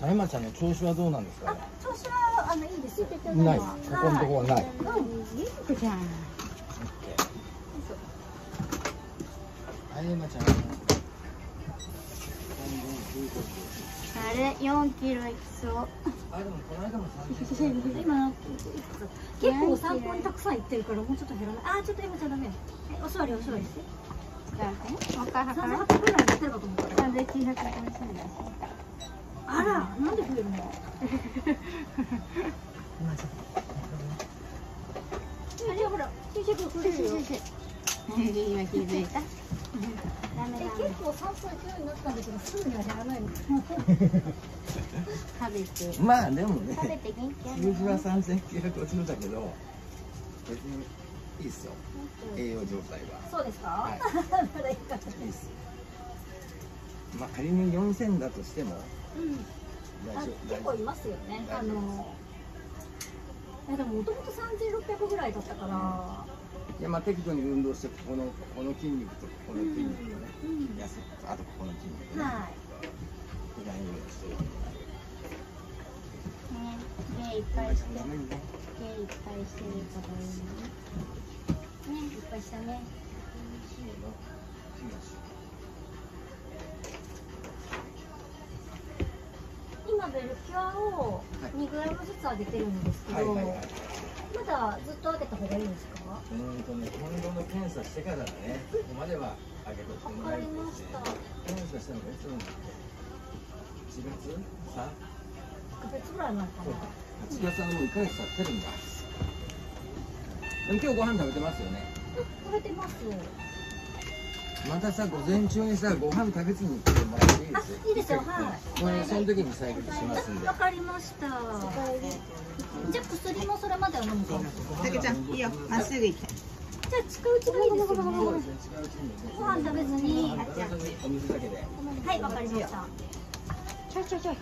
茶山ちゃんの調子はどうなんですかあね？調子はあのいいですよ。ない。ここのとこはない。うんいい子じゃん茶山ちゃん。あれ4キロいきそうあでもこの間も30今結構散歩にたくさん行ってるからもうちょっと減らない。あーちょっと今ちゃダメお座りお座りして3800ぐらい出てるかと思った。らあらなんで増えるの？あれほら先生これ増えるよ今気づいた。え結構散歩行くようになったんだけどすぐには減らないの食べて。まあでもね食べて元気ある数字は3900落ちるんだけど別にいいっすよ栄養状態はそうですか、はいいいかったいいっすまあ仮に4000だとしてもうん。あ結構いますよね。あのいやでももともと3600ぐらいだったから。いやまあ適度に運動してここのここの筋肉とここの筋肉とね、うん。痩せあとここの筋肉ね、はい。ね、芸いっぱいして、ね芸いっぱいしてる。方いるね。ねいっぱいしたね。今ベルキュアを 2g ずつ上げてるんですけど、はいはいはいまだずっと上げた方がいいんですか？うーんとね今度の検査してからだねここまでは上げとってもらえるわかりました。検査したのがいつなんだっけ1月さ1ヶ月ぐらい前かなか8月はもう1ヶ月経ってるんだ。でも今日ご飯食べてますよね。食べてますまたさ午前中にさご飯食べずに来てもらっていいですあいいですよ。はい。これその時に採決しますんでわかりましたじゃあ薬もそれまでは飲むかたけちゃんいいよまっすぐ行ってじゃあ近いうちがい。い。ですよねご飯食べずにお水だけではいわかりました。ちょいちょ。いちょい。